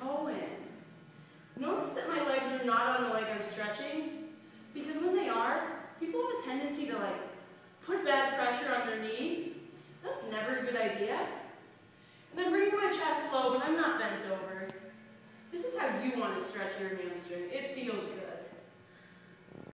Cohen. Notice that my legs are not on the leg I'm stretching, because when they are, people have a tendency to like put bad pressure on their knee. That's never a good idea. And I'm bringing my chest low but I'm not bent over. This is how you want to stretch your hamstring. It feels